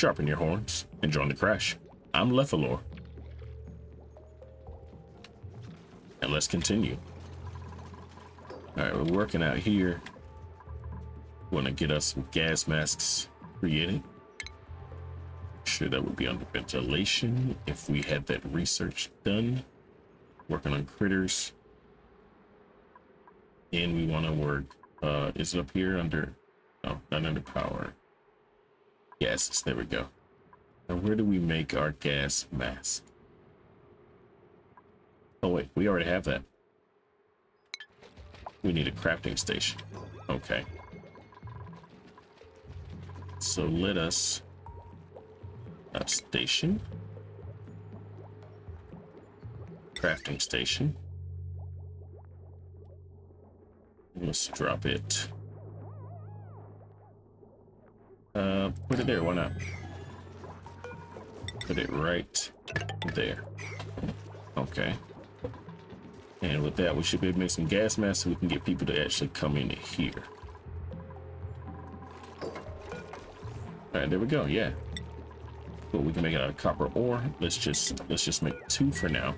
Sharpen your horns and join the crash. I'm Lefalor. And let's continue. All right, we're working out here. Want to get us some gas masks created. Sure, that would be under ventilation if we had that research done. Working on critters. And we want to work. Uh, is it up here under? No, not under power. Gases. There we go. Now, where do we make our gas mask? Oh wait, we already have that. We need a crafting station. Okay. So let us a station. Crafting station. Let's drop it. Put it there, why not? Put it right there. Okay. And with that, we should be able to make some gas masks so we can get people to actually come in here. All right, there we go. Yeah. But we can make it out of copper ore. Let's just let's just make two for now.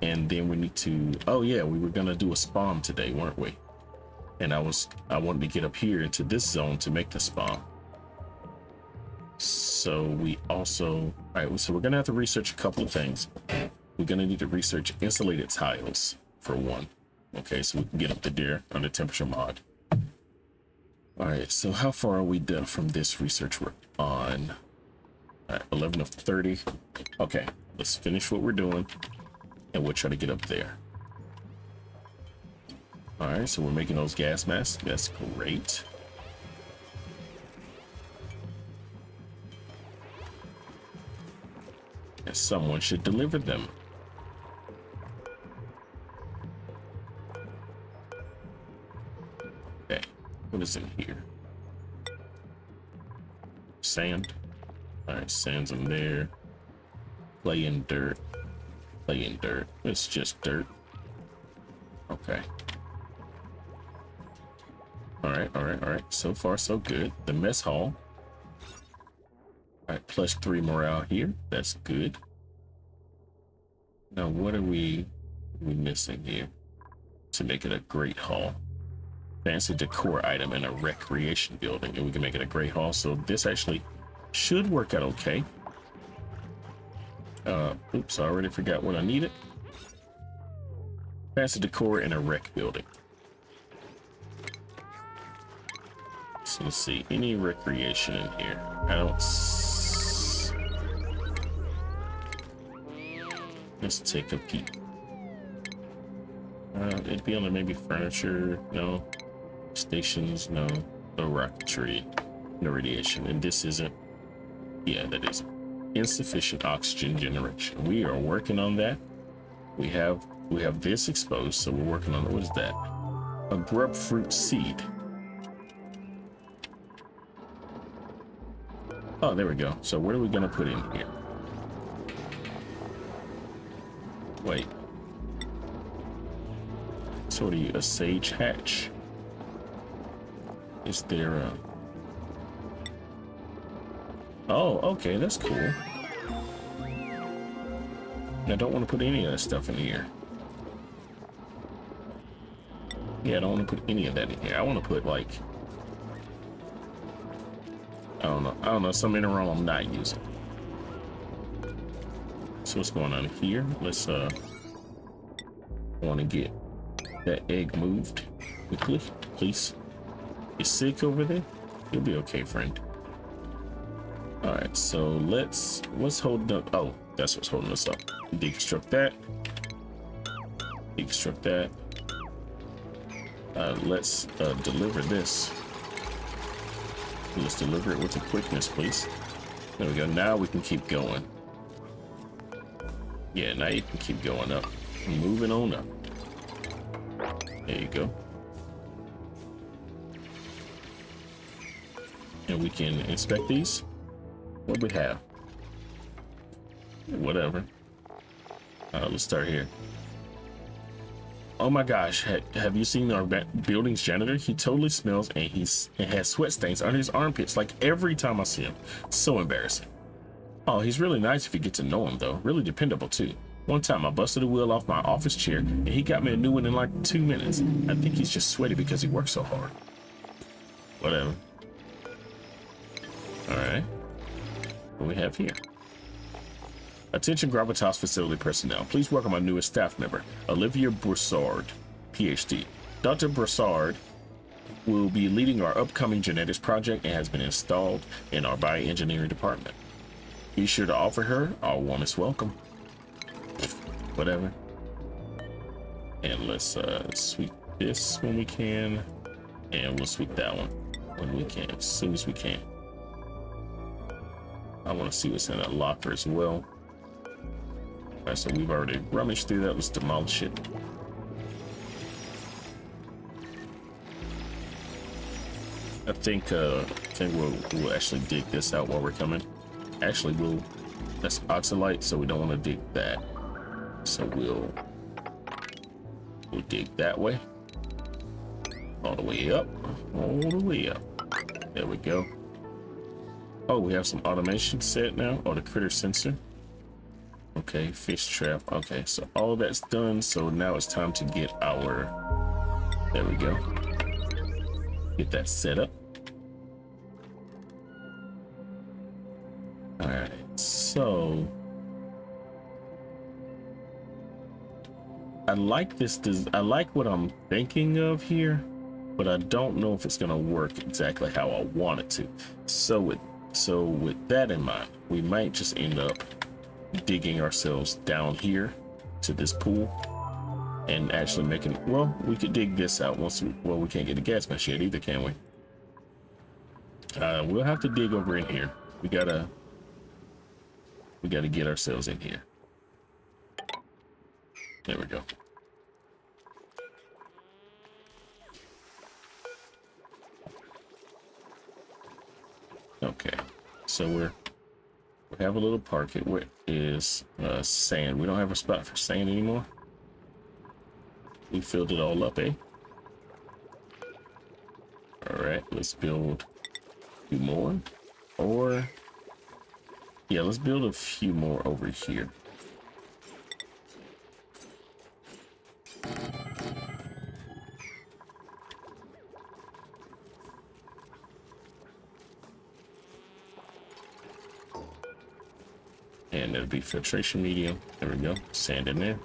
And then we need to. Oh yeah, we were gonna do a SPOM today, weren't we? And I was I wanted to get up here into this zone to make the SPOM. So we also. All right. So we're gonna have to research a couple of things. We're gonna need to research insulated tiles for one. Okay, so we can get up to there on the temperature mod. All right, so how far are we done from this research we're on? All right, 11 of 30. Okay, let's finish what we're doing and we'll try to get up there. All right, so we're making those gas masks. That's great. And someone should deliver them. Okay, what is in here? Sand. Alright, sand's in there. Play in dirt. Play in dirt. It's just dirt. Okay. Alright, alright, alright. So far, so good. The mess hall. Plus three morale here. That's good. Now, what are we, we missing here to make it a great hall? fancy decor item in a recreation building and we can make it a great hall so this actually should work out okay uh oops i already forgot what i needed fancy decor in a rec building so let's see any recreation in here i don't let's take a peek uh, it'd be under maybe furniture no Stations, no. No rocketry, no radiation. And this isn't, yeah, that is insufficient oxygen generation. We are working on that. We have, we have this exposed, so we're working on, it. what is that? A grub fruit seed. Oh, there we go. So what are we gonna put in here? Wait. So you, a sage hatch? Is there a... Oh, okay, that's cool. I don't want to put any of that stuff in here. Yeah, I don't want to put any of that in here. I want to put, like... I don't know. I don't know. Some mineral I'm not using. So what's going on here? Let's, uh... Want to get that egg moved quickly, please. You sick over there? You'll be okay, friend. All right, so let's what's holding up? Oh, that's what's holding us up. Deconstruct that. Deconstruct that. Uh, let's uh, deliver this. Let's deliver it with the quickness, please. There we go. Now we can keep going. Yeah, now you can keep going up. Moving on up. There you go. and we can inspect these. What we have? Whatever. Uh, let's start here. Oh my gosh, have you seen our building's janitor? He totally smells and he's and has sweat stains under his armpits like every time I see him. So embarrassing. Oh, he's really nice if you get to know him though. Really dependable too. One time I busted a wheel off my office chair and he got me a new one in like two minutes. I think he's just sweaty because he works so hard. Whatever. Alright. What we have here? Attention Gravitas facility personnel. Please welcome our newest staff member, Olivia Broussard, PhD. Dr. Broussard will be leading our upcoming genetics project and has been installed in our bioengineering department. Be sure to offer her our warmest welcome. Whatever. And let's uh, sweep this when we can. And we'll sweep that one when we can, as soon as we can. I want to see what's in that locker as well. Alright, so we've already rummaged through that. Let's demolish it. I think uh, I think we'll, we'll actually dig this out while we're coming. Actually, we'll that's oxylite, so we don't want to dig that. So we'll we'll dig that way, all the way up, all the way up. There we go. Oh, we have some automation set now. Oh, the critter sensor. Okay, fish trap. Okay, so all that's done. So now it's time to get our, there we go. Get that set up. I like this. I like what I'm thinking of here, but I don't know if it's gonna work exactly how I want it to. So with so with that in mind, we might just end up digging ourselves down here to this pool and actually making well we could dig this out once we well we can't get the gas yet either can we uh we'll have to dig over in here we gotta we gotta get ourselves in here there we go okay so we're we have a little park. It is uh, sand. We don't have a spot for sand anymore. We filled it all up, eh? All right, let's build a few more. Or, yeah, let's build a few more over here. And it'll be filtration medium. There we go. Sand in there.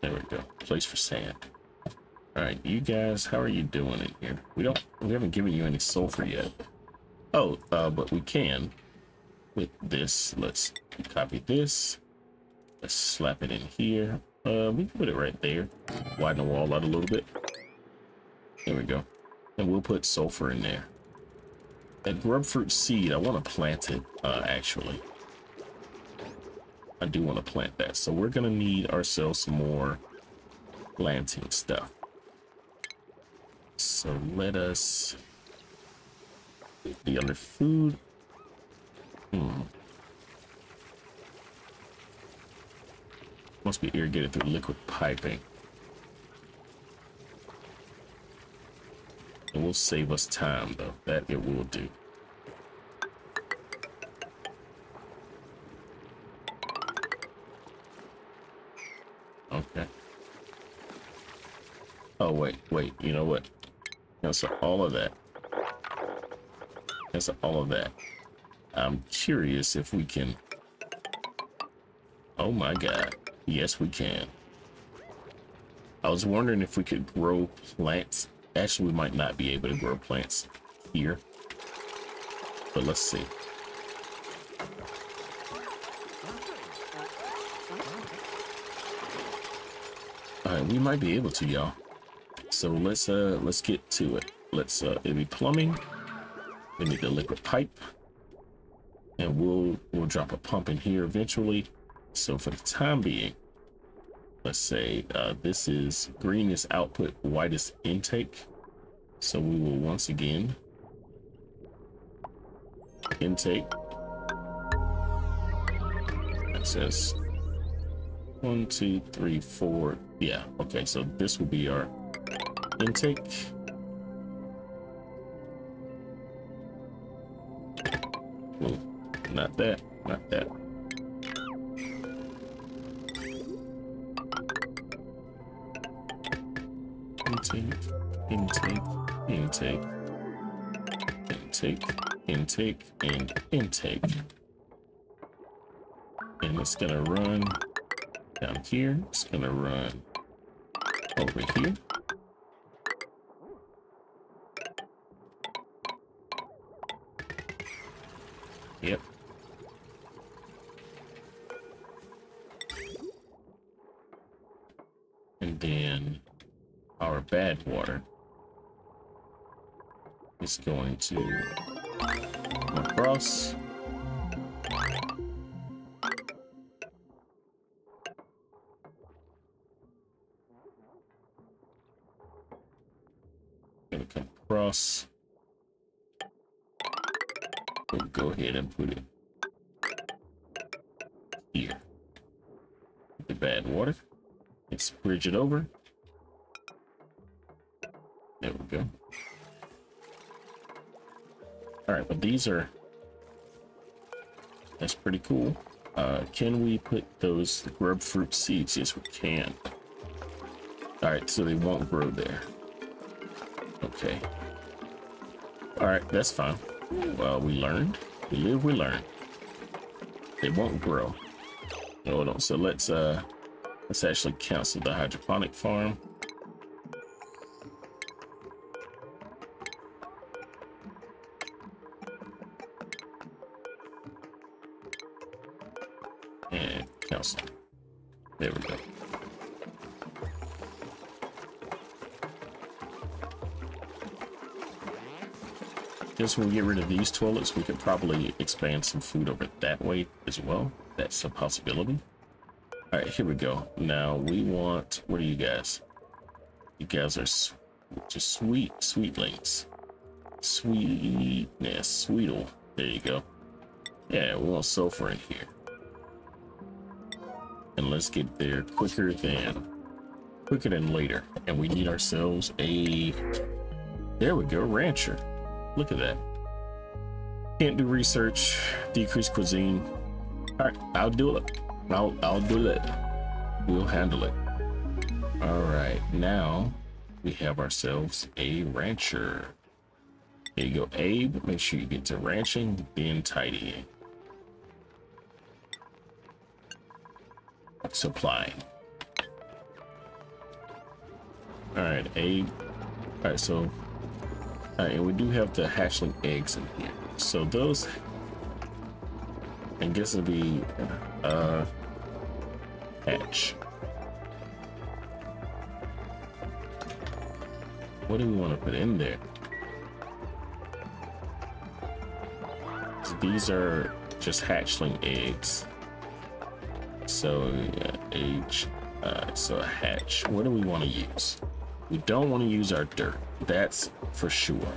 There we go. Place for sand. All right, you guys, how are you doing in here? We don't, we haven't given you any sulfur yet. Oh, uh, but we can with this. Let's copy this. Let's slap it in here. Uh, we can put it right there. Widen the wall out a little bit. There we go. And we'll put sulfur in there. That grubfruit seed, I want to plant it, uh, actually. I do want to plant that. So we're going to need ourselves some more planting stuff. So let us the other food. Hmm. Must be irrigated through liquid piping. It will save us time, though. That it will do. Okay. Oh, wait, wait. You know what? Cancel all of that. Cancel all of that. I'm curious if we can... Oh my god. Yes, we can. I was wondering if we could grow plants Actually, we might not be able to grow plants here. But let's see. We might be able to, y'all. So let's uh let's get to it. Let's uh it'll be plumbing. We need the liquid pipe. And we'll we'll drop a pump in here eventually. So for the time being, let's say uh, this is green is output, white is intake. So we will once again intake. It says One, two, three, four. Yeah, okay, so this will be our intake. Not that, not that. Intake, intake, intake, intake, intake, and intake. And it's gonna run down here. It's gonna run over here. Yep. And then our bad water is going to come across. Across. We'll go ahead and put it here. The bad water. Let's bridge it over. There we go. All right, but these are, that's pretty cool. Uh, can we put those grub fruit seeds? Yes, we can. All right, so they won't grow there. Okay. All right, that's fine. Well, we learned. We live, we learn. It won't grow. Hold on. So let's uh let's actually cancel the hydroponic farm. Just when we get rid of these toilets, we could probably expand some food over that way as well. That's a possibility. All right, here we go. Now we want, what are you guys? You guys are just sweet, sweetlings. Sweetness, sweetle. There you go. Yeah, we want sulfur in here. And let's get there quicker than, quicker than later. And we need ourselves a, there we go, rancher. Look at that. Can't do research, decrease cuisine. All right, I'll do it. I'll, I'll do it. We'll handle it. All right, now we have ourselves a rancher. There you go, Abe. Make sure you get to ranching, then tidying. Supplying. All right, Abe. All right, so uh, and we do have the hatchling eggs in here. So those, I guess it'll be uh, hatch. What do we want to put in there? So these are just hatchling eggs. So yeah, age, uh, so a hatch. What do we want to use? We don't want to use our dirt. That's for sure.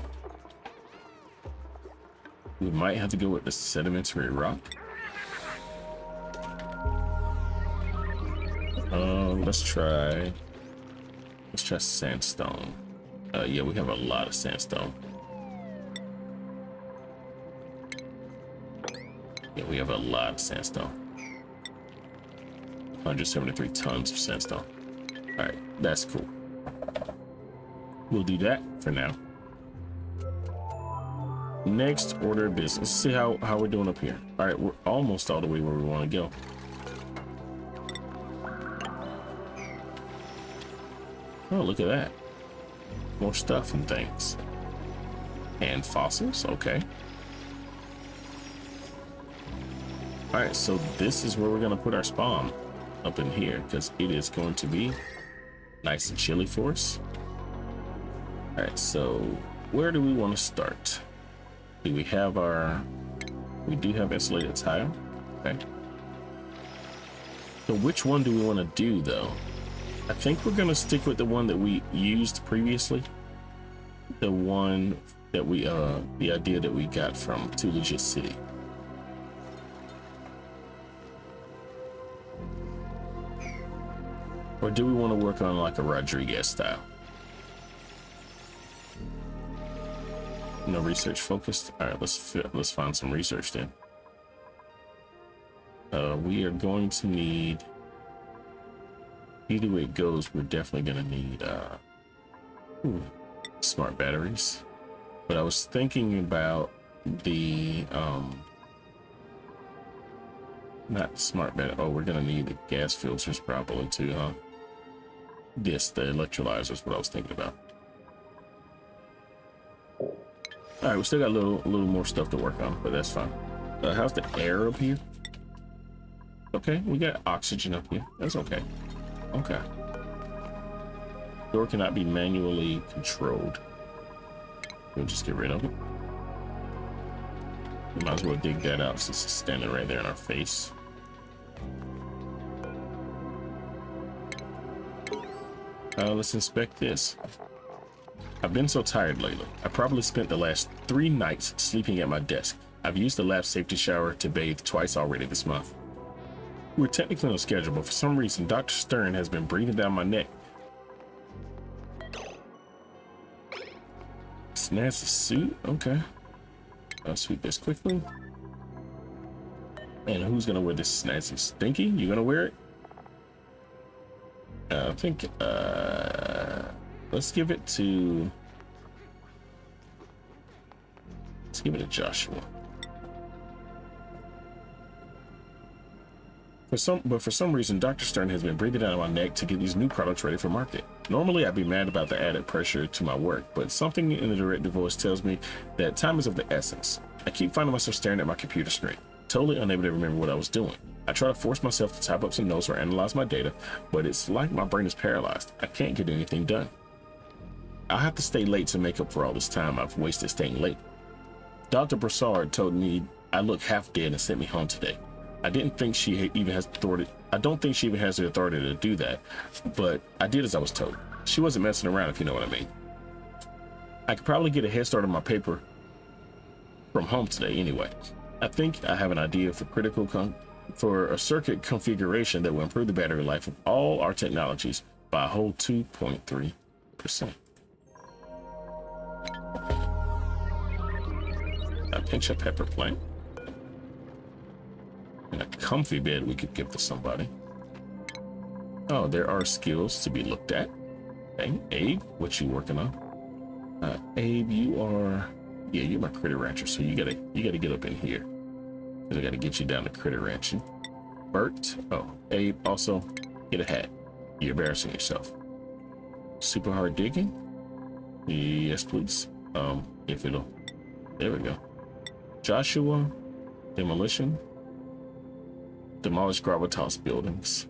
We might have to go with the sedimentary rock. Uh, let's try. Let's try sandstone. Uh, yeah, we have a lot of sandstone. Yeah, we have a lot of sandstone. 173 tons of sandstone. All right, that's cool. We'll do that for now. Next order of business. Let's see how, how we're doing up here. All right, we're almost all the way where we want to go. Oh, look at that. More stuff and things. And fossils, okay. All right, so this is where we're gonna put our SPOM up in here because it is going to be nice and chilly for us. All right, so where do we want to start? Do we have our, we do have insulated tile, okay. So which one do we want to do though? I think we're gonna stick with the one that we used previously. The one that we, uh, the idea that we got from Too City. Or do we want to work on like a Rodriguez style? No research focused. All right, let's let's find some research then. Uh, we are going to need. Either way it goes, we're definitely going to need uh, ooh, smart batteries. But I was thinking about the um, not smart battery. Oh, we're going to need the gas filters probably too, huh? Yes, the electrolyzers. What I was thinking about. All right, we still got a little, a little more stuff to work on, but that's fine. Uh, how's the air up here? Okay, we got oxygen up here. That's okay. Okay. Door cannot be manually controlled. We'll just get rid of it. We might as well dig that out since it's standing right there in our face. Uh, let's inspect this. I've been so tired lately. I probably spent the last three nights sleeping at my desk. I've used the lab safety shower to bathe twice already this month. We're technically on schedule, but for some reason, Dr. Stern has been breathing down my neck. Snatch the suit? Okay. I'll sweep this quickly. And who's gonna wear this snazzy? Stinky, you gonna wear it? I think, uh, let's give it to, let's give it to Joshua. For some, but for some reason, Dr. Stern has been breathing down my neck to get these new products ready for market. Normally, I'd be mad about the added pressure to my work, but something in the directed voice tells me that time is of the essence. I keep finding myself staring at my computer screen, totally unable to remember what I was doing. I try to force myself to type up some notes or analyze my data, but it's like my brain is paralyzed. I can't get anything done. I'll have to stay late to make up for all this time I've wasted staying late. Dr. Broussard told me I look half dead and sent me home today. I didn't think she even has authority. I don't think she even has the authority to do that, but I did as I was told. She wasn't messing around, if you know what I mean. I could probably get a head start on my paper from home today anyway. I think I have an idea for critical for a circuit configuration that will improve the battery life of all our technologies by a whole 2.3%. A pinch of pepper plant and a comfy bed we could give to somebody. Oh, there are skills to be looked at. Hey, Abe, what you working on? Uh, Abe, you are, yeah, you're my critter rancher, so you gotta, you gotta get up in here. Cause I gotta get you down to critter ranching. Bert, oh, Abe, also, get a hat. You're embarrassing yourself. Super hard digging? Yes, please. Um, if it'll, there we go. Joshua, demolition, demolish gravitas buildings.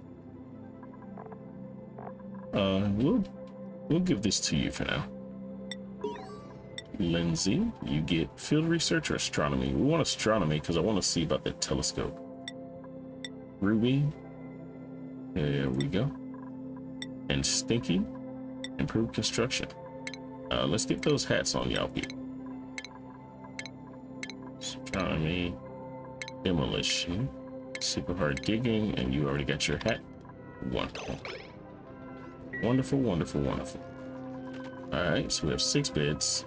Uh, we'll we'll give this to you for now. Lindsay, you get field research or astronomy. We want astronomy because I want to see about that telescope. Ruby, there we go. And Stinky, improved construction. Uh, let's get those hats on y'all people. Astronomy, demolition super hard digging, and you already got your hat. Wonderful. Wonderful, wonderful, wonderful. Alright, so we have six beds.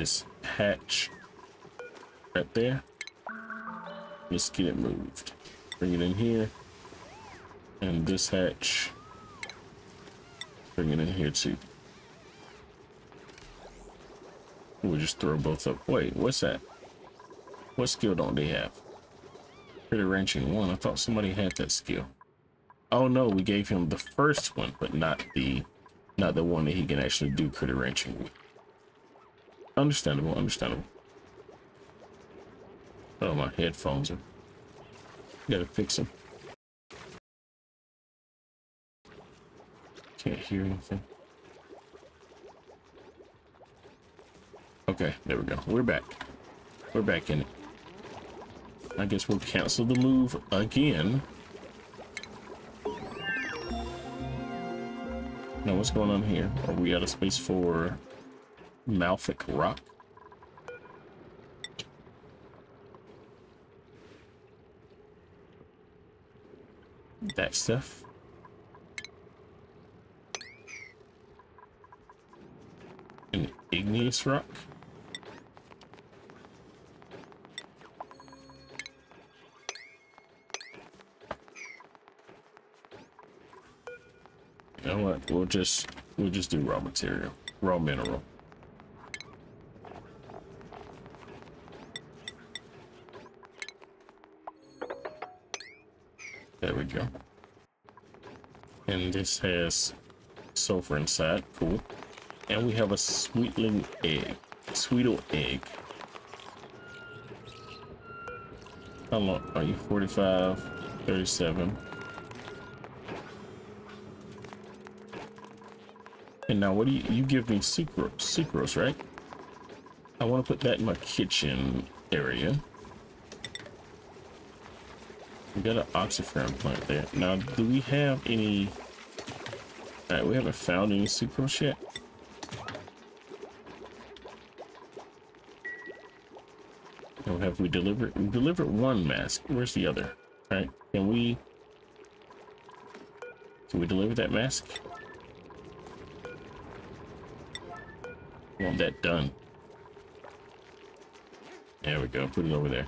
This hatch right there. Let's get it moved. Bring it in here. And this hatch. Bring it in here too. We'll just throw both up. Wait, what's that? What skill don't they have? Critter ranching one. I thought somebody had that skill. Oh no, we gave him the first one, but not the not the one that he can actually do critter ranching with. Understandable, understandable. Oh, my headphones are. Gotta fix them. Can't hear anything. Okay, there we go. We're back. We're back in it. I guess we'll cancel the move again. Now what's going on here? Are we out of space for Malfic Rock? That stuff. An igneous rock. You know what? We'll just we'll just do raw material, raw mineral. There we go. And this has sulfur inside. Cool. And we have a sweet little egg. Sweetle egg. How long are you? 45, 37. And now what do you, you give me sucrose, sucrose, right? I want to put that in my kitchen area. We got an Oxyfern plant there. Now, do we have any... Alright, we haven't found any sucrose yet. Or have we delivered? We delivered one mask. Where's the other? Alright, can we... Can we deliver that mask? want that done. There we go. Put it over there.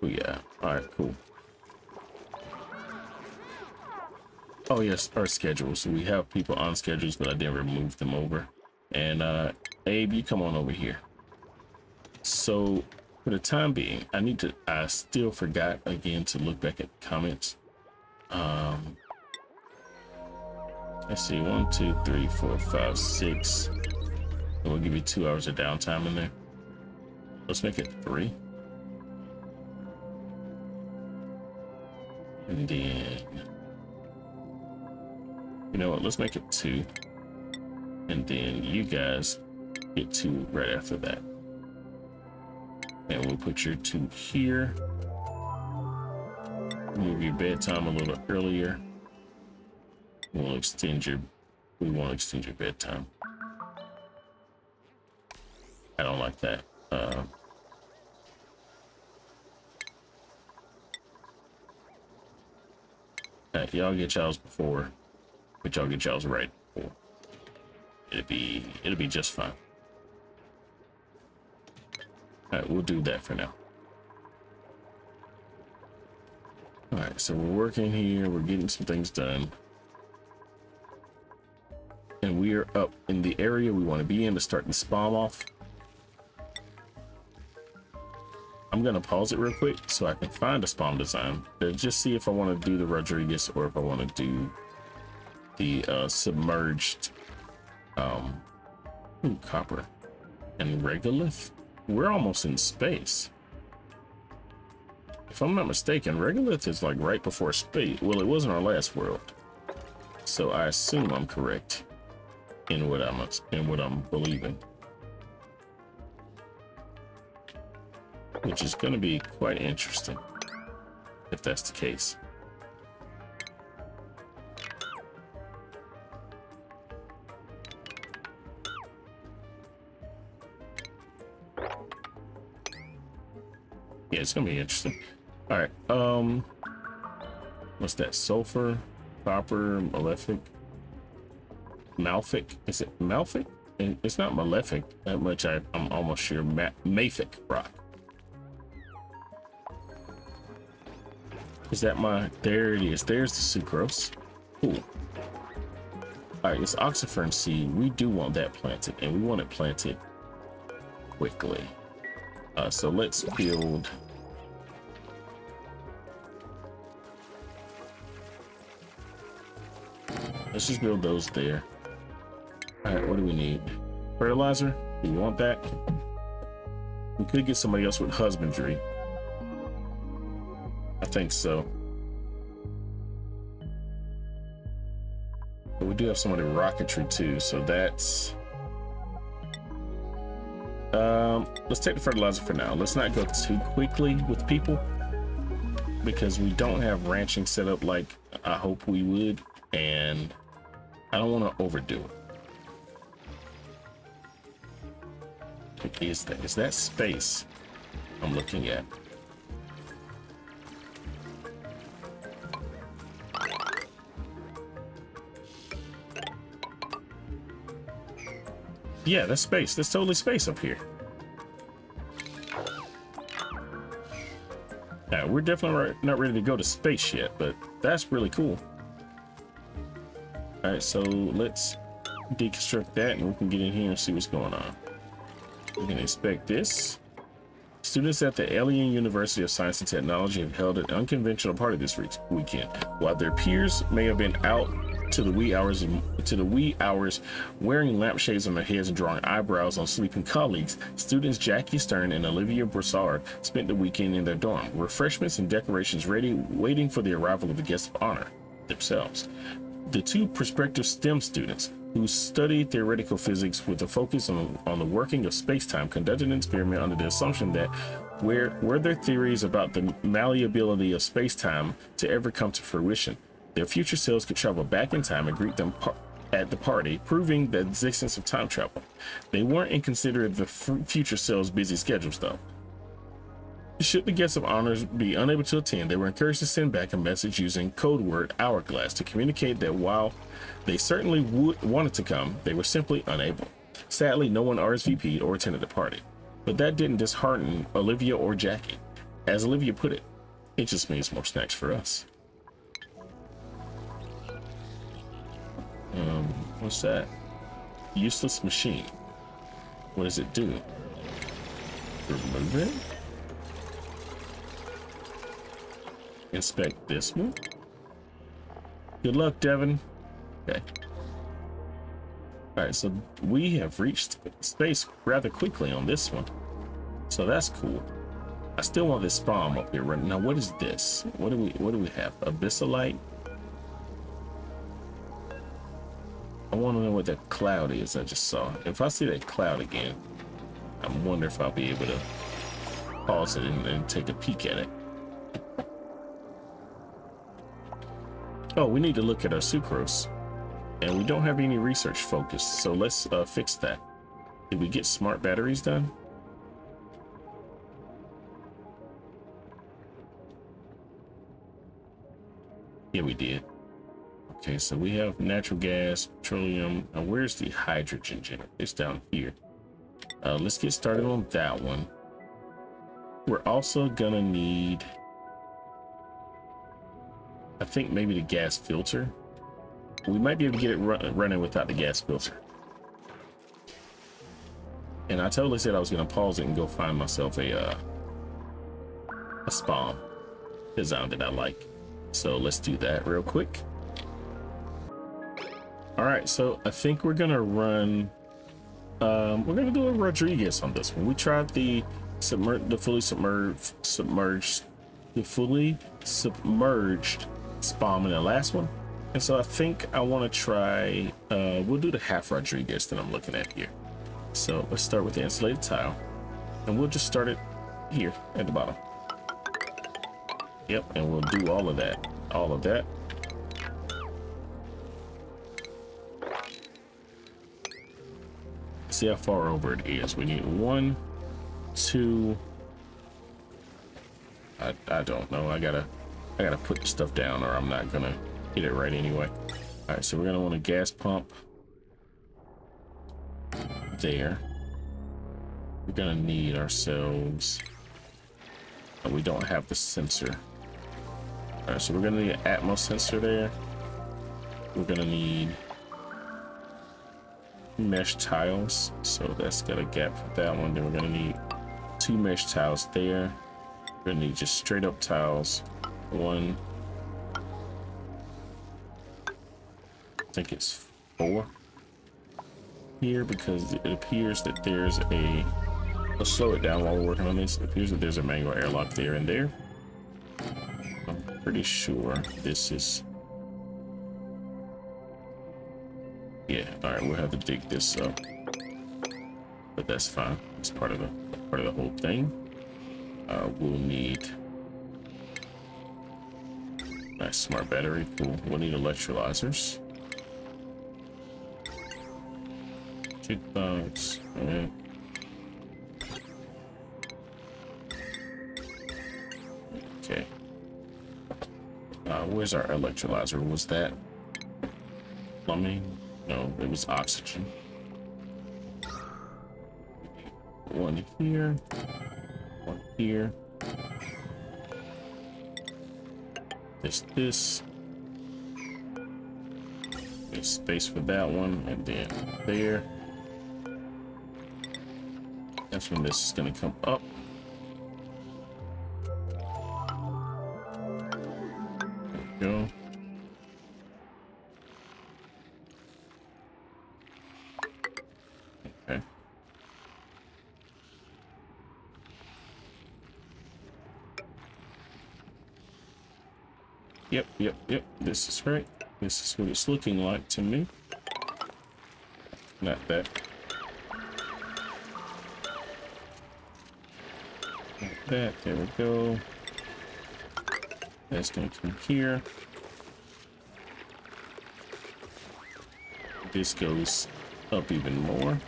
Oh yeah. All right. Cool. Oh yes, our schedules. So we have people on schedules, but I didn't remove them over. And uh, Abe, you come on over here. So for the time being, I need to. I still forgot again to look back at comments. Um, let's see. One, two, three, four, five, six. And we'll give you two hours of downtime in there. Let's make it three. And then, you know what, let's make it two. And then you guys get two right after that. And we'll put your two here. Move your bedtime a little earlier. We'll extend your, we won't extend your bedtime. I don't like that. Uh, y'all get y'all's before, but y'all get y'all's right before. It'll be it'll be just fine. All right, we'll do that for now. All right, so we're working here. We're getting some things done. And we are up in the area we want to be in to start the SPOM off. I'm gonna pause it real quick so I can find a SPOM design to just see if I want to do the Rodriguez or if I want to do the uh, submerged um ooh, copper and regolith. We're almost in space. If I'm not mistaken, regolith is like right before space. Well, it wasn't our last world, so I assume I'm correct in what I'm in what I'm believing. which is going to be quite interesting if that's the case. Yeah, it's gonna be interesting. All right, um, what's that? Sulfur, copper, malefic, malfic. Is it malfic? It's not malefic that much. I, am almost sure. Ma Mafic rock. Is that my, there it is. There's the sucrose. Cool. All right, it's Oxyfern seed. We do want that planted and we want it planted quickly. Uh, so let's build. Let's just build those there. All right, what do we need? Fertilizer? Do we want that? We could get somebody else with husbandry. I think so. But we do have somebody with rocketry too, so that's... Um, let's take the fertilizer for now. Let's not go too quickly with people because we don't have ranching set up like I hope we would. And I don't want to overdo it. Is that? Is that space I'm looking at? Yeah, that's space. That's totally space up here. Now, we're definitely not ready to go to space yet, but that's really cool. All right, so let's deconstruct that and we can get in here and see what's going on. We can inspect this. Students at the Alien University of Science and Technology have held an unconventional party this weekend. While their peers may have been out to the wee hours to the wee hours wearing lampshades on their heads and drawing eyebrows on sleeping colleagues students jackie stern and olivia broussard spent the weekend in their dorm refreshments and decorations ready waiting for the arrival of the guests of honor themselves the two prospective stem students who studied theoretical physics with a focus on, on the working of space-time conducted an experiment under the assumption that where were their theories about the malleability of space-time to ever come to fruition their future selves could travel back in time and greet them at the party, proving the existence of time travel. They weren't inconsiderate of the future selves' busy schedules, though. Should the guests of honors be unable to attend, they were encouraged to send back a message using code word Hourglass to communicate that while they certainly would wanted to come, they were simply unable. Sadly, no one RSVP'd or attended the party. But that didn't dishearten Olivia or Jackie. As Olivia put it, it just means more snacks for us. Um, what's that? Useless machine. What does it do? Remove it? Inspect this one. Good luck, Devin. Okay. Alright, so we have reached space rather quickly on this one. So that's cool. I still want this SPOM up here running. Now, what is this? What do we what do we have? Abyssalite? I want to know what that cloud is I just saw. If I see that cloud again, I wonder if I'll be able to pause it and, and take a peek at it. Oh, we need to look at our sucrose. And we don't have any research focus, so let's uh, fix that. Did we get smart batteries done? Yeah, we did. Okay, so we have natural gas, petroleum. Now, where's the hydrogen generator? It's down here. Uh, let's get started on that one. We're also gonna need, I think maybe the gas filter. We might be able to get it run running without the gas filter. And I totally said I was gonna pause it and go find myself a uh, a SPOM design that I like. So let's do that real quick. All right, so I think we're gonna run. Um, we're gonna do a Rodriguez on this one. We tried the submer the fully submerged, submerged, the fully submerged SPOM in the last one, and so I think I want to try. Uh, we'll do the half Rodriguez that I'm looking at here. So let's start with the insulated tile, and we'll just start it here at the bottom. Yep, and we'll do all of that, all of that. see how far over it is. We need one, two. I, I don't know. I gotta I gotta put the stuff down or I'm not gonna get it right anyway. All right, so we're gonna want a gas pump there. We're gonna need ourselves. But we don't have the sensor. All right, so we're gonna need an Atmos sensor there. We're gonna need mesh tiles. So that's got a gap for that one. Then we're gonna need two mesh tiles there. We're gonna need just straight up tiles. One. I think it's four here because it appears that there's a let's slow it down while we're working on this. It appears that there's a manual airlock there and there. I'm pretty sure this is Yeah, alright, we'll have to dig this up. But that's fine. It's part of the part of the whole thing. Uh, we'll need nice smart battery. Cool. We'll need electrolyzers. Jukebox. Yeah. Okay. Uh, where's our electrolyzer? Was that plumbing? No, it was oxygen. One here. One here. There's this. There's space for that one, and then there. That's when this is gonna come up. Yep, yep, yep. This is right. This is what it's looking like to me. Not that. Like that. There we go. That's going to come here. This goes up even more.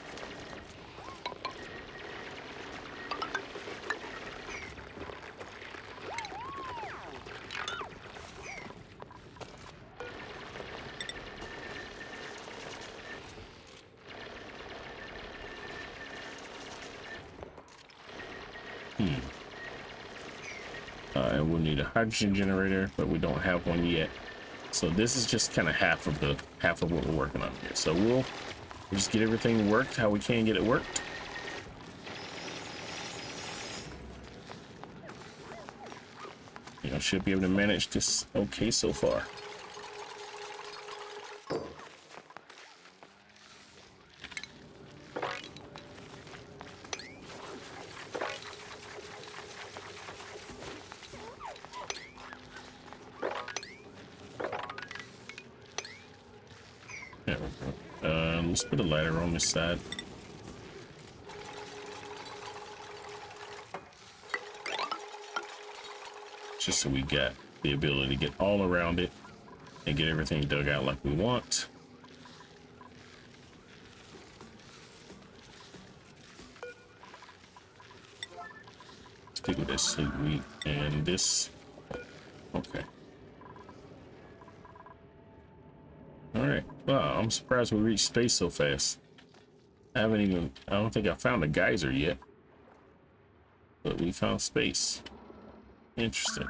Hydrogen generator, but we don't have one yet. So this is just kind of half of the half of what we're working on here. So we'll just get everything worked how we can get it worked. You know, should be able to manage this okay so far. Let's put a ladder on this side. Just so we got the ability to get all around it and get everything dug out like we want. Stick with this wheat and this. Okay. I'm surprised we reached space so fast. I haven't even, I don't think I found a geyser yet. But we found space. Interesting.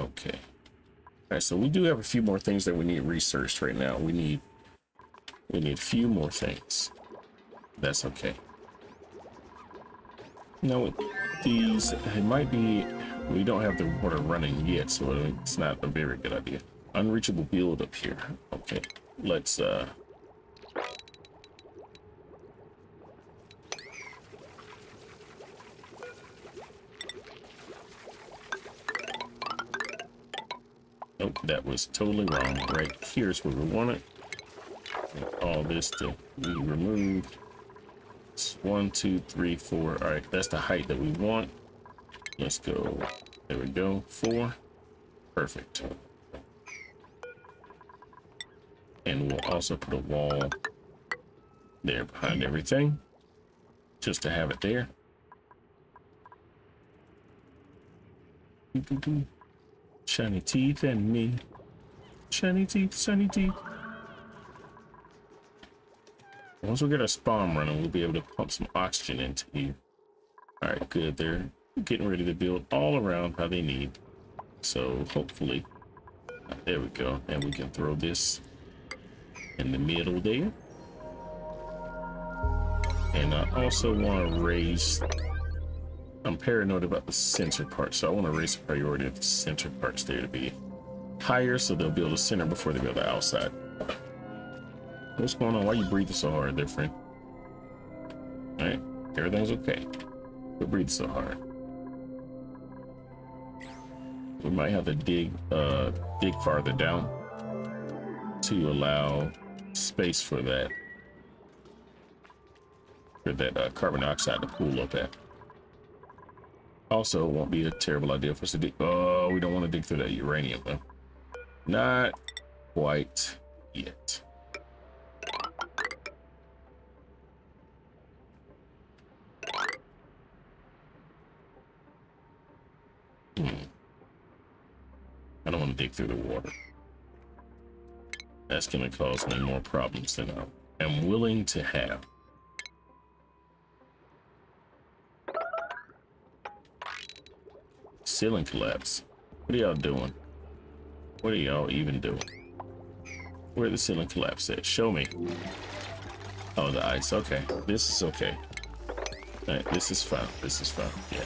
Okay. All right, so we do have a few more things that we need researched right now. We need, we need a few more things. That's okay. Now, these, it might be, we don't have the water running yet, so it's not a very good idea unreachable build up here. Okay, let's uh Nope, that was totally wrong. Right here's where we want it. And all this to be removed. It's one, two, three, four. All right, that's the height that we want. Let's go. There we go. Four. Perfect. Also put a wall there behind everything, just to have it there. Shiny teeth and me. Shiny teeth, shiny teeth. Once we get our SPOM running, we'll be able to pump some oxygen into you. Alright, good. They're getting ready to build all around how they need. So hopefully, there we go. And we can throw this in the middle there. And I also want to raise, I'm paranoid about the center part, so I want to raise the priority of the center parts there to be higher so they'll build a center before they build the outside. What's going on? Why you breathing so hard there, friend? Alright, everything's okay. But breathe so hard. We might have to dig uh dig farther down to allow space for that. For that uh, carbon dioxide to pool up at. Also, won't be a terrible idea for us to dig. Oh, we don't want to dig through that uranium, though. Not quite yet. Hmm. I don't want to dig through the water. That's gonna cause me more problems than I am willing to have. Ceiling collapse. What are y'all doing? What are y'all even doing? Where the ceiling collapse at? Show me. Oh, the ice. Okay. This is okay. This is fine. This is fine. Yeah.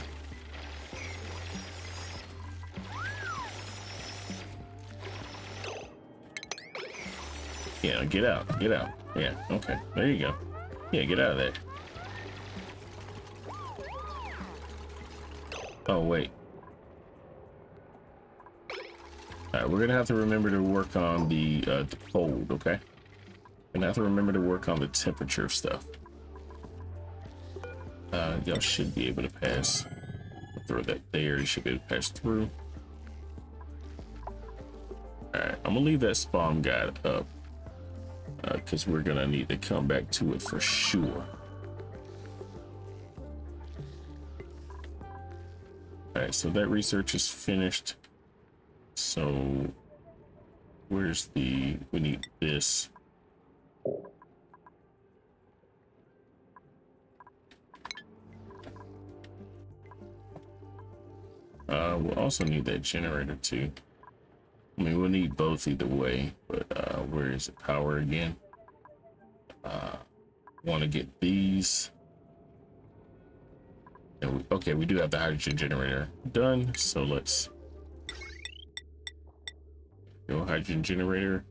Yeah, get out. Get out. Yeah, okay. There you go. Yeah, get out of there. Oh, wait. Alright, we're gonna have to remember to work on the, uh, the cold, okay? Gonna have to remember to work on the temperature stuff. Uh, y'all should be able to pass. Throw that there, you should be able to pass through. Alright, I'm gonna leave that SPOM guide up because uh, we're gonna need to come back to it for sure. All right, so that research is finished. So where's the, we need this. Uh, we'll also need that generator too. I mean, we'll need both either way, but uh, where is the Power again. Uh, want to get these. We, okay, we do have the hydrogen generator done, so let's go hydrogen generator.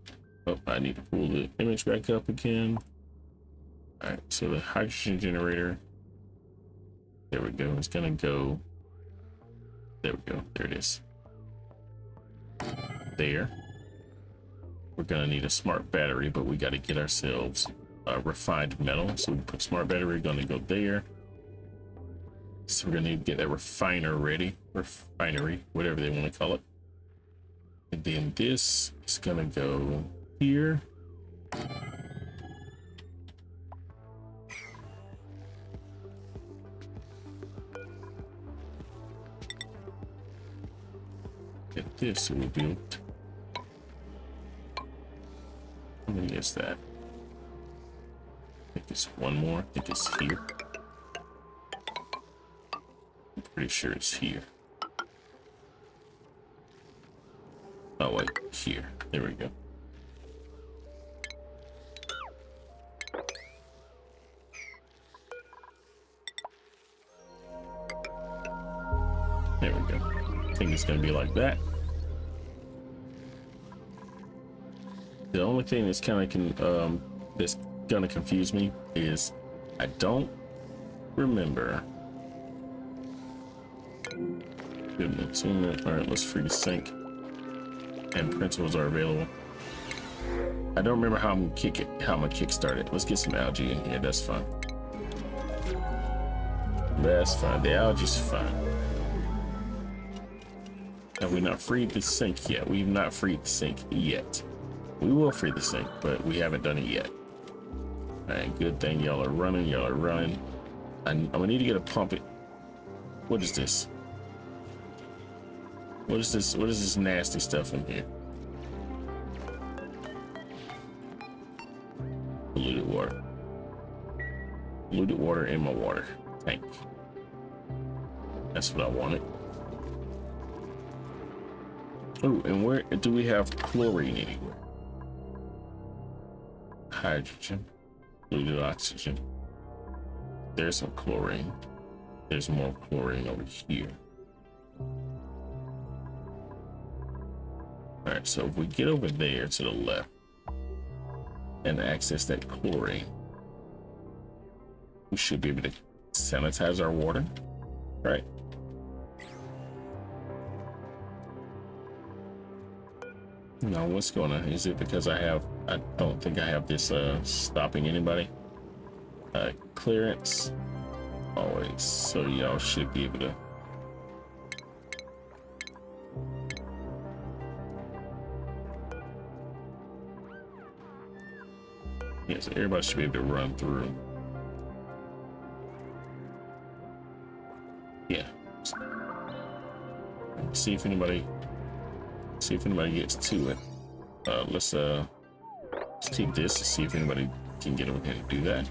Oh, I need to pull the image back up again. All right, so the hydrogen generator. There we go. It's gonna go. There we go. There it is there. We're gonna need a smart battery, but we gotta get ourselves a refined metal. So we put smart battery, gonna go there. So we're gonna need to get that refiner ready, refinery, whatever they want to call it. And then this is gonna go here. Get this will How many is that? I think it's one more. I think it's here. I'm pretty sure it's here. Oh wait, here. There we go. There we go. I think it's gonna be like that. The only thing that's kind of can um, that's gonna confuse me is I don't remember. All right, let's free the sink. And principles are available. I don't remember how I'm kick it, how I'm gonna it. Let's get some algae in here. That's fine. That's fine. The algae's fine. Have we not freed the sink yet? We've not freed the sink yet. We will free the sink, but we haven't done it yet. Alright, good thing y'all are running, y'all are running. I'm, I'm gonna need to get a pump it. What is this? What is this? What is this nasty stuff in here? Polluted water. Polluted water in my water tank. That's what I wanted. Oh, and where do we have chlorine anywhere? Hydrogen, diluted oxygen. There's some chlorine. There's more chlorine over here. All right, so if we get over there to the left and access that chlorine, we should be able to sanitize our water, right? No, what's going on? Is it because I have, I don't think I have this uh, stopping anybody. Uh, clearance, always, so y'all should be able to. Yeah, so everybody should be able to run through. Yeah. See if anybody See if anybody gets to it. Uh, let's uh, let's take this to see if anybody can get over here to do that.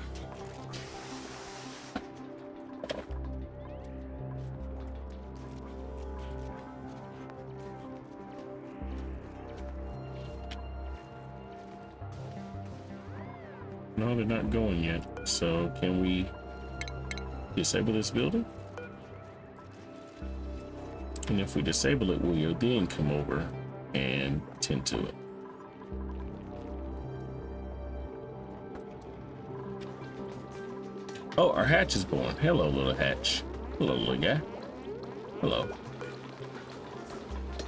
No, they're not going yet. So can we disable this building? And if we disable it, will you then come over and tend to it? Oh, our hatch is born. Hello, little hatch. Hello, little guy. Hello.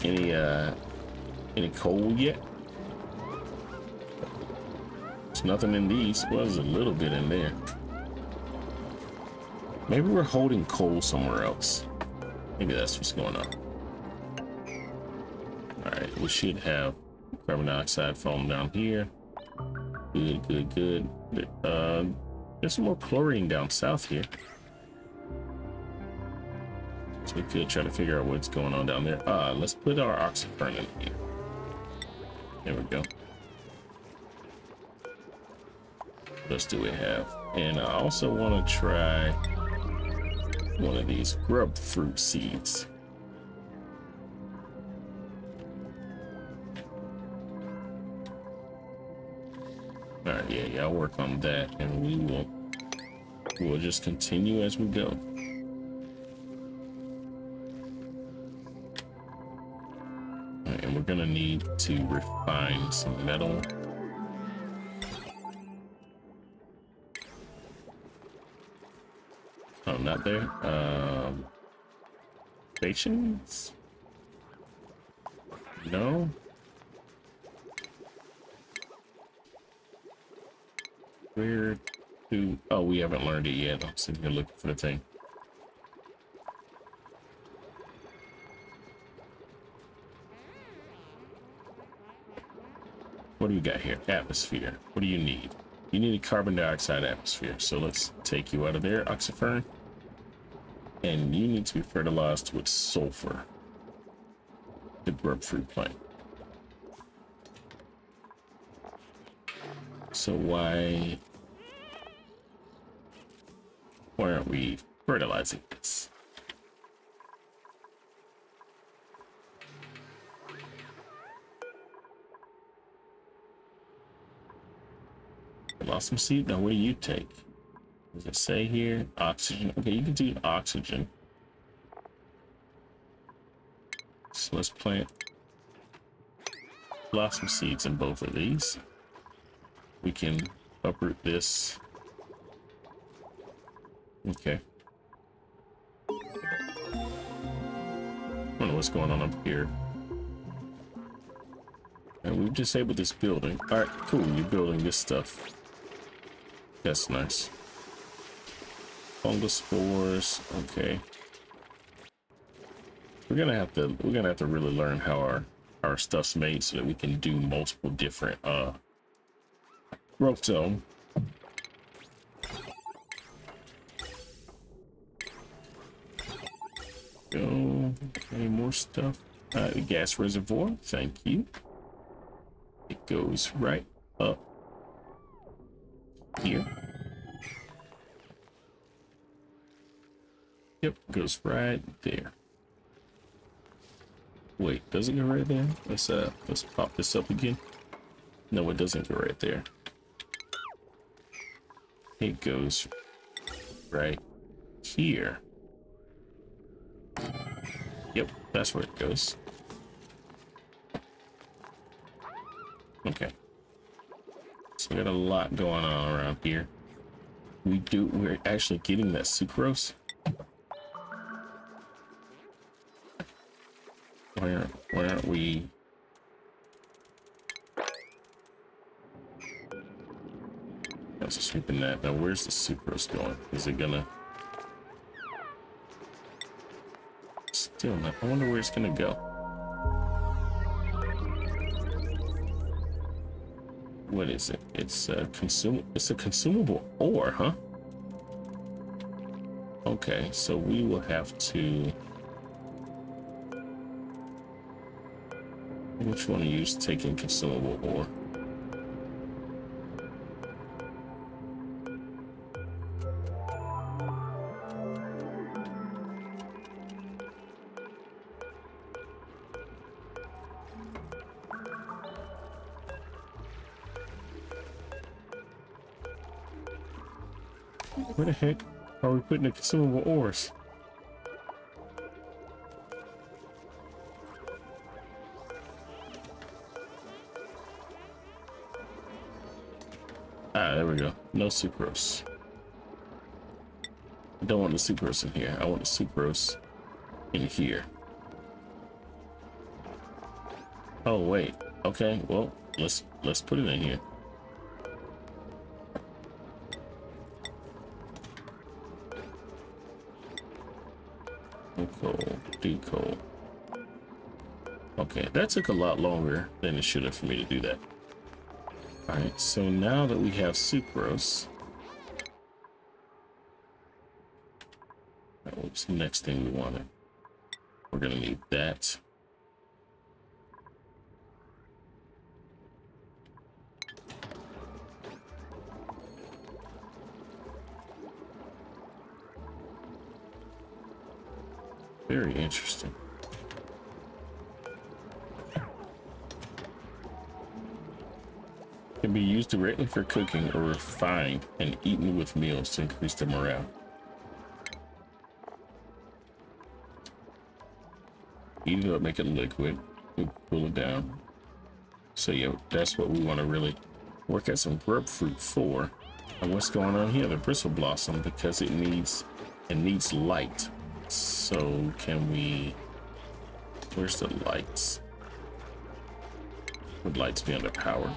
Any, uh, any coal yet? There's nothing in these. Well, there's a little bit in there. Maybe we're holding coal somewhere else. Maybe that's what's going on. Alright, we should have carbon dioxide foam down here. Good, good, good. Uh, there's some more chlorine down south here. So we could try to figure out what's going on down there. Ah, let's put our oxyfern in here. There we go. What else do we have? And I also want to try one of these grub fruit seeds. Work on that, and we will we'll just continue as we go. Right, and we're gonna need to refine some metal. Oh, not there. Um, stations? No. Where to? Oh, we haven't learned it yet. I'm sitting here looking for the thing. What do we got here? Atmosphere. What do you need? You need a carbon dioxide atmosphere. So let's take you out of there, Oxyfern. And you need to be fertilized with sulfur. The grub fruit plant. So why... Why aren't we fertilizing this? Lost some seed? Now what do you take? Does it say here? Oxygen. Okay, you can do oxygen. So let's plant blossom seeds in both of these. We can uproot this. Okay. I don't know what's going on up here. And we've disabled this building. Alright, cool, you're building this stuff. That's nice. Fungal spores. Okay. We're gonna have to we're gonna have to really learn how our our stuff's made so that we can do multiple different uh growth zone. Go. Any more stuff? Uh, the gas reservoir. Thank you. It goes right up here. Yep, goes right there. Wait, does it go right there? Let's uh let's pop this up again. No, it doesn't go right there. It goes right here. Yep, that's where it goes. Okay. So we got a lot going on around here. We do, we're actually getting that sucrose. Why aren't, why aren't we? Sweeping that. Now where's the sucrose going? Is it gonna? Still not. I wonder where it's gonna go. What is it? It's a consum it's a consumable ore, huh? Okay, so we will have to Which one of you taking consumable ore? Heck are we putting the consumable ores? Ah, there we go. No sucrose. I don't want the sucrose in here. I want the sucrose in here. Oh wait. Okay, well, let's let's put it in here. Coal, decoal. Okay, that took a lot longer than it should have for me to do that. Alright, so now that we have sucrose, uh, the next thing we wanted? We're gonna need that. Very interesting. Can be used directly for cooking or refined and eaten with meals to increase the morale. Eat it up, make it liquid, cool it down. So yeah, that's what we want to really work at some grub fruit for. And what's going on here? The bristle blossom because it needs it needs light. So can we... Where's the lights? Would lights be under power?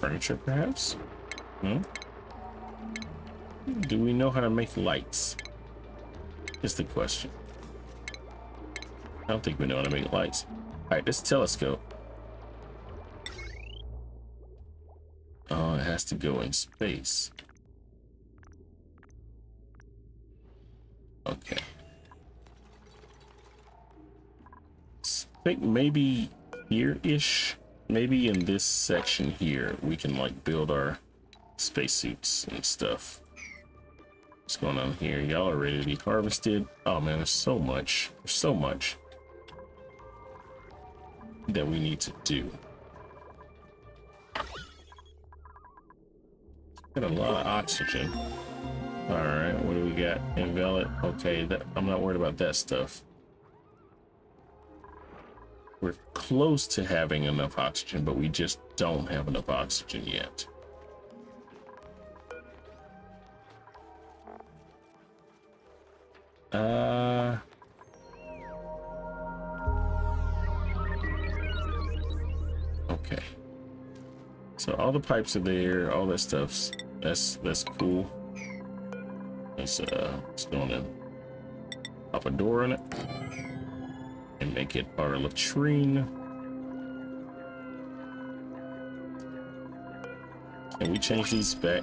Furniture, perhaps? No? Do we know how to make lights? Is the question. I don't think we know how to make lights. Alright, this telescope. Oh, it has to go in space. Okay. I think maybe here-ish, maybe in this section here, we can like build our spacesuits and stuff. What's going on here? Y'all are ready to be harvested. Oh man, there's so much. There's so much that we need to do. Got a lot of oxygen. All right, what do we got? Invalid. Okay, that, I'm not worried about that stuff. We're close to having enough oxygen, but we just don't have enough oxygen yet. Uh... Okay. So all the pipes are there, all that stuff's that's that's cool. Let's uh let's go in pop a door in it and make it our latrine. Can we change these back?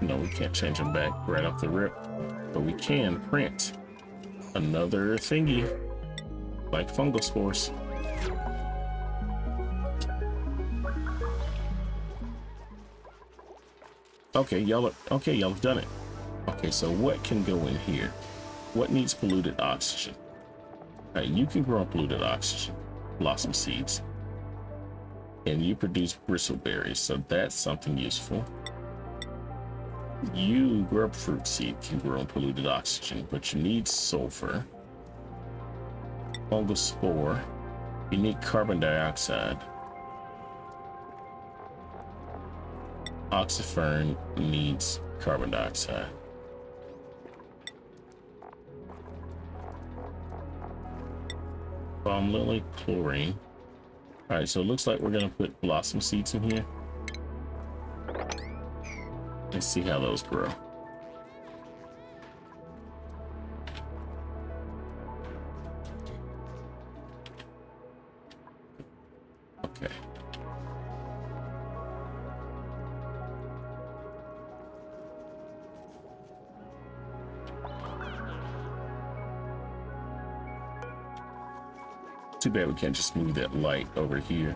No, we can't change them back right off the rip, but we can print another thingy like fungal spores. Okay, y'all okay, y'all have done it. Okay, so what can go in here? What needs polluted oxygen? Right, you can grow polluted oxygen, blossom seeds, and you produce bristleberries, so that's something useful. You grub fruit seed can grow polluted oxygen, but you need sulfur, fungal spore, you need carbon dioxide. Oxyfern needs carbon dioxide. Balm lily, chlorine. All right, so it looks like we're gonna put blossom seeds in here. Let's see how those grow. Too bad we can't just move that light over here.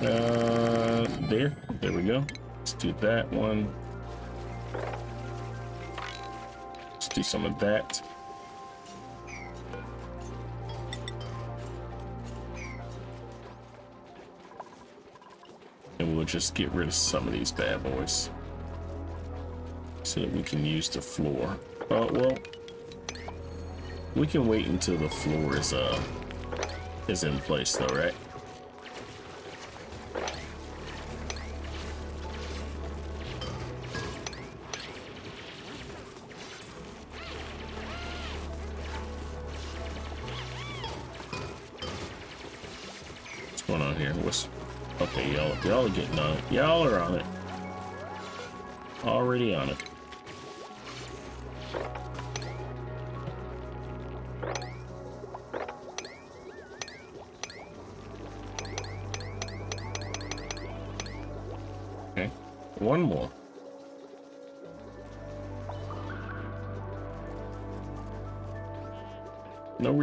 Uh, there, there we go. Let's do that one. Let's do some of that. Just get rid of some of these bad boys. So that we can use the floor. Uh, well, we can wait until the floor is, uh, is in place though, right?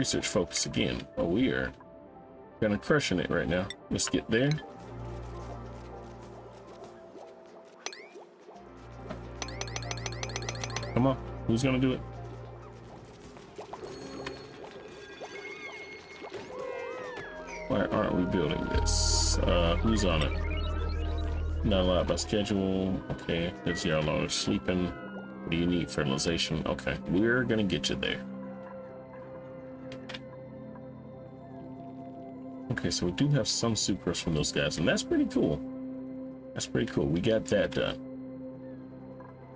Research focus again. Oh, we are kind of crushing it right now. Let's get there. Come on, who's gonna do it? Why aren't we building this? Uh, who's on it? Not a lot by schedule. Okay, because y'all are sleeping. What do you need? Fertilization. Okay, we're gonna get you there. Okay, so we do have some sucrose from those guys, and that's pretty cool. That's pretty cool. We got that done.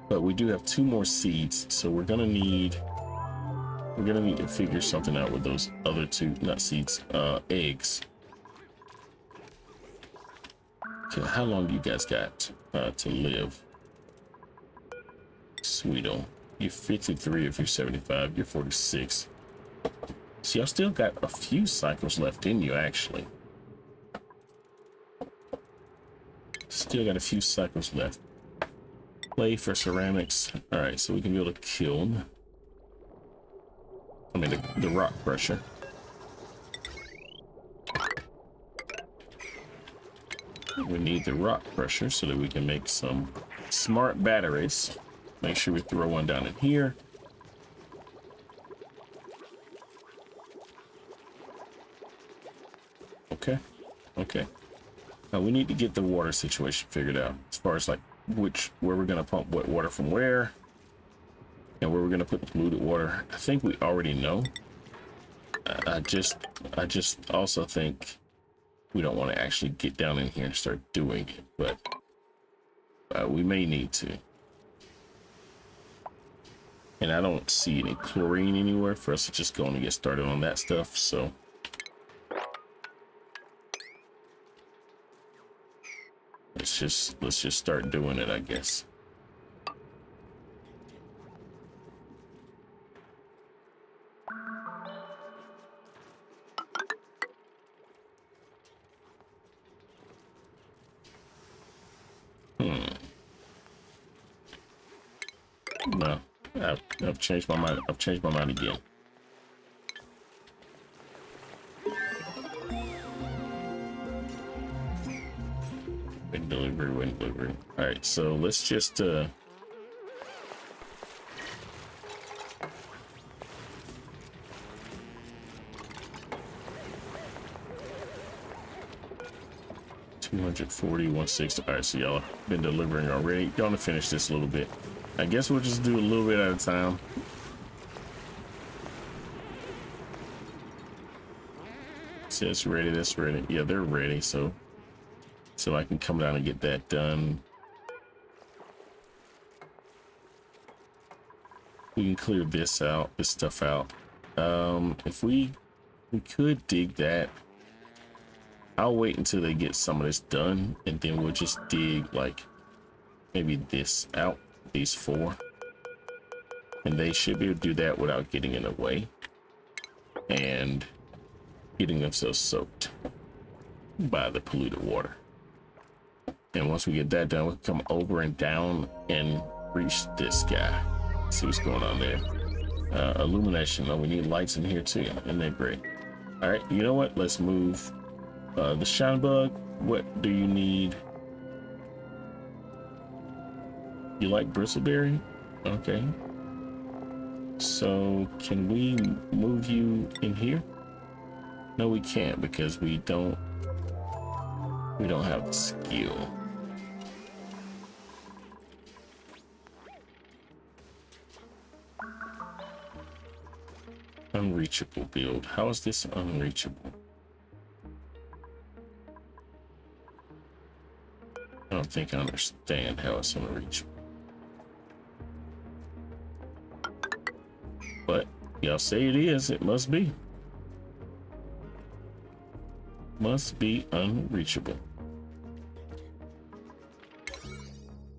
But we do have two more seeds, so we're gonna need we're gonna need to figure something out with those other two, not seeds, uh, eggs. Okay, how long do you guys got uh, to live? Sweeto, you're 53 if you're 75, you're 46. See, I've still got a few cycles left in you, actually. Still got a few cycles left. Play for ceramics. All right, so we can build a kiln. I mean, the, the rock crusher. We need the rock crusher so that we can make some smart batteries. Make sure we throw one down in here. Okay. Now we need to get the water situation figured out as far as like which where we're gonna pump what water from where and where we're gonna put the polluted water. I think we already know. I, just I just also think we don't want to actually get down in here and start doing it, but uh, we may need to. And I don't see any chlorine anywhere for us to just go and get started on that stuff, so Let's just let's just start doing it, I guess. Hmm. No, I've, I've changed my mind. I've changed my mind again. So let's just uh Two hundred forty, one sixty. All right, so y'all been delivering already. Gonna finish this a little bit. I guess we'll just do a little bit at a time. Says ready, that's ready. Yeah, they're ready, so so I can come down and get that done. We can clear this out, this stuff out. Um, if we, we could dig that. I'll wait until they get some of this done and then we'll just dig like maybe this out, these four. And they should be able to do that without getting in the way and getting themselves soaked by the polluted water. And once we get that done, we'll come over and down and reach this guy. See what's going on there. Uh, illumination. Oh, we need lights in here too. Isn't that great? All right, you know what? Let's move uh, the shine bug. What do you need? You like bristleberry? Okay. So can we move you in here? No, we can't because we don't we don't have the skill. Unreachable build. How is this unreachable? I don't think I understand how it's unreachable. But y'all say it is, it must be. Must be unreachable.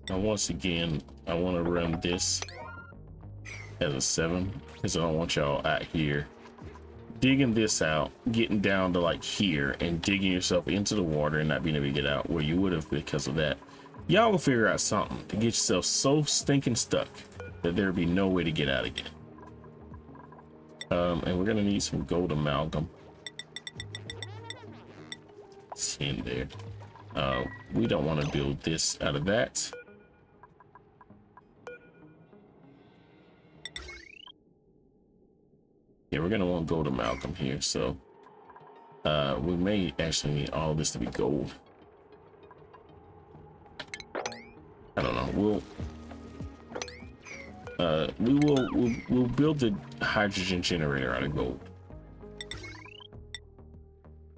Now once again, I want to run this as a seven because I don't want y'all out here digging this out, getting down to like here and digging yourself into the water and not being able to get out where you would have because of that. Y'all will figure out something to get yourself so stinking stuck that there'd be no way to get out again. Um, and we're gonna need some gold amalgam. It's in there. Uh, we don't want to build this out of that. Gonna want gold amalgam. here, so uh, we may actually need all this to be gold. I don't know. We'll uh, we will we'll, we'll build the hydrogen generator out of gold.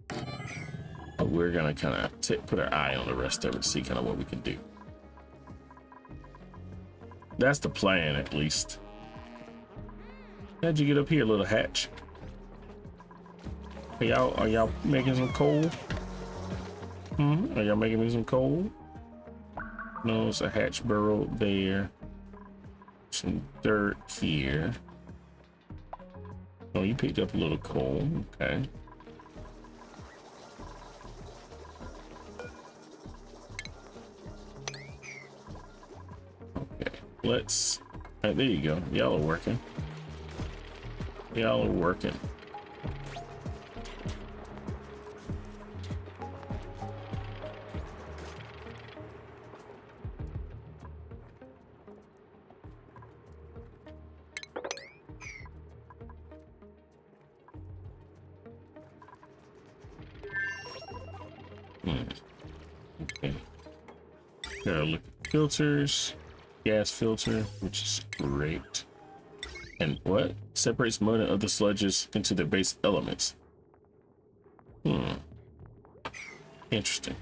But we're gonna kind of put our eye on the rest of it, see kind of what we can do. That's the plan, at least. How'd you get up here, little hatch? Are y'all are y'all making some coal? Hmm? Are y'all making me some coal? No, it's a hatch burrow there. Some dirt here. Oh, you picked up a little coal. Okay. Okay, let's. Right, there you go. Y'all are working. Y'all are working. Hmm. Filters. Gas filter, which is great. And what? Separates mud and other sludges into their base elements. Hmm. Interesting.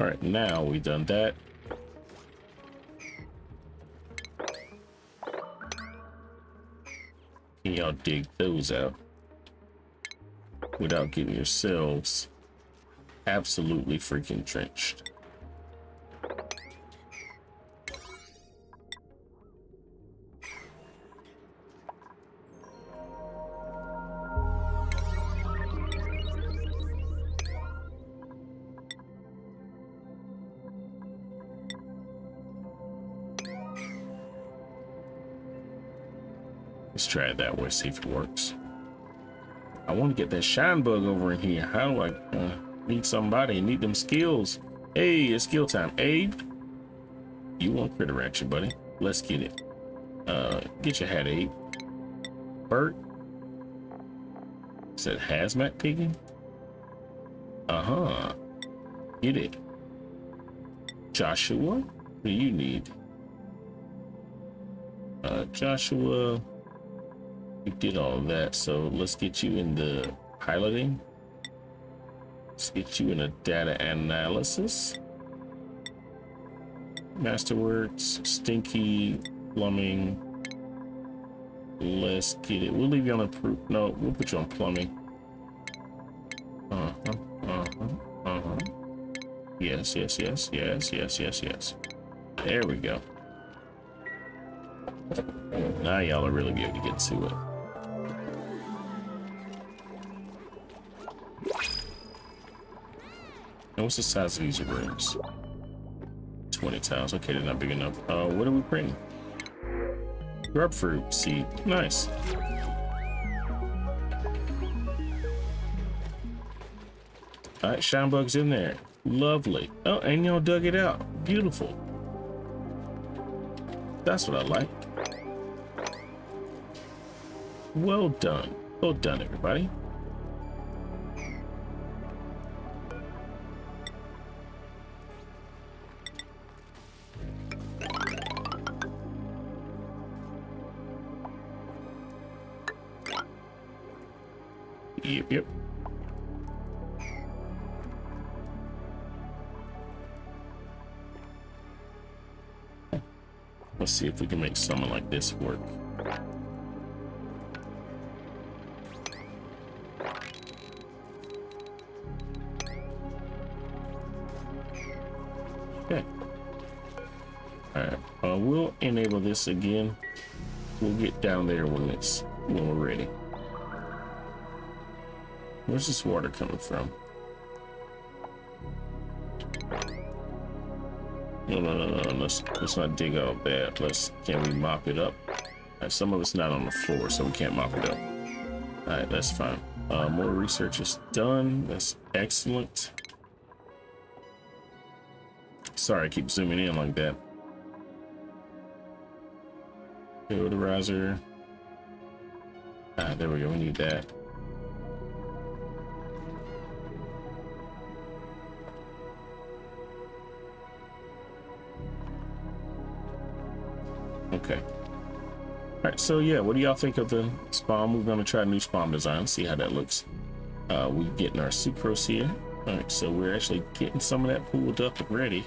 Alright, now we've done that. Can y'all dig those out without getting yourselves absolutely freaking drenched. Try it that way, see if it works. I want to get that shine bug over in here. How do I uh, need somebody? Need them skills. Hey, it's skill time. Abe, you want critter action, buddy. Let's get it. Uh, get your hat, Abe. Bert. Said hazmat pigging? Uh-huh. Get it. Joshua, what do you need? Uh, Joshua, you did all that, so let's get you in the piloting. Let's get you in a data analysis. Masterworks, Stinky, Plumbing. Let's get it. We'll leave you on a proof. No, we'll put you on plumbing. Uh-huh, uh-huh, uh-huh. Yes, yes, yes, yes, yes, yes, yes. There we go. Now y'all are really good to get to it. And what's the size of these rooms? 20 tiles. Okay, they're not big enough. Uh, what are we printing? Grubfruit seed. Nice. All right, shine bugs in there. Lovely. Oh, and y'all dug it out. Beautiful. That's what I like. Well done. Well done, everybody. See if we can make something like this work. Okay. Alright, uh, we'll enable this again. We'll get down there when it's when we're ready. Where's this water coming from? No, no, no, no, let's, let's not dig out that. Let's, can we mop it up? Right, some of it's not on the floor, so we can't mop it up. All right, that's fine. Uh, more research is done. That's excellent. Sorry, I keep zooming in like that. Deodorizer. Ah, there we go. We need that. All right, so yeah, what do y'all think of the SPOM? We're gonna try a new SPOM design, see how that looks. Uh, we're getting our sucrose here. All right, so we're actually getting some of that pulled up ready.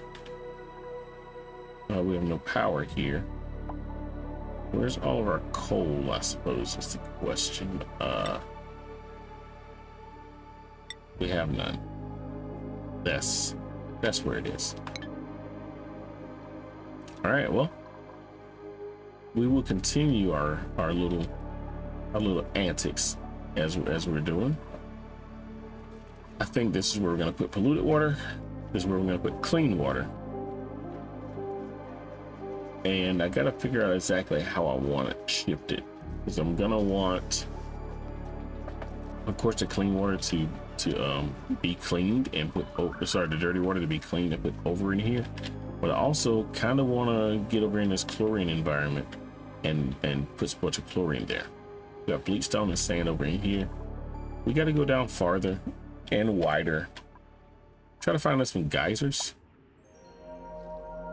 Uh, we have no power here. Where's all of our coal, I suppose, is the question. Uh, we have none. That's, that's where it is. All right, well, we will continue our our little our little antics as as we're doing. I think this is where we're gonna put polluted water. This is where we're gonna put clean water. And I gotta figure out exactly how I want it shifted. Because I'm gonna want of course the clean water to to um, be cleaned and put oh, sorry the dirty water to be cleaned and put over in here but I also kind of want to get over in this chlorine environment and and puts a bunch of chlorine there. We got bleach stone and sand over in here. We got to go down farther and wider. Try to find us some geysers.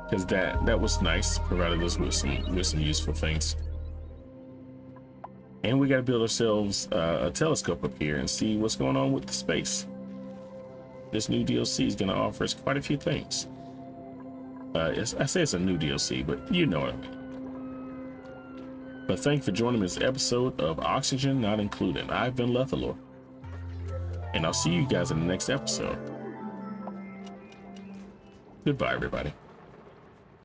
Because that that was nice, provided us with some with some useful things. And we got to build ourselves uh, a telescope up here and see what's going on with the space. This new DLC is going to offer us quite a few things. Uh, I say it's a new DLC, but you know what I mean. But thank you for joining this episode of Oxygen Not Included. I've been Lethalor. And I'll see you guys in the next episode. Goodbye, everybody.